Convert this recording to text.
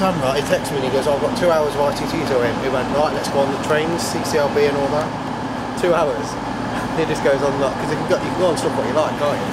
time, right, he texted me and he goes, I've got two hours of ITT to him. He went, right, let's go on the trains, CCLB and all that. Two hours. He just goes on that, because you, can go- you can go on stuff what you like, can't you?